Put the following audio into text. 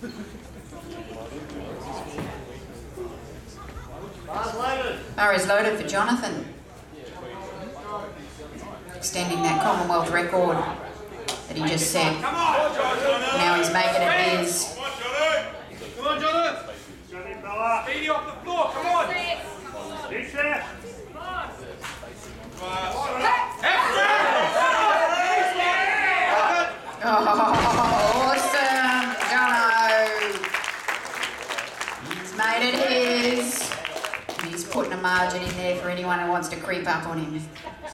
Bar voted loaded for Jonathan. Extending that Commonwealth record that he just set. Now he's making it his. Come on, Jonathan! Speedy off the floor, come on! Big step! Made it his. He's putting a margin in there for anyone who wants to creep up on him.